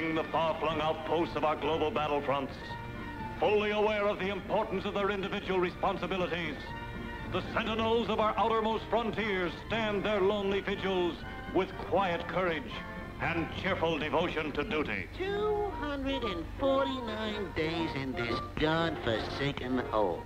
the far-flung outposts of our global battlefronts. Fully aware of the importance of their individual responsibilities, the sentinels of our outermost frontiers stand their lonely vigils with quiet courage and cheerful devotion to duty. 249 days in this god-forsaken hole.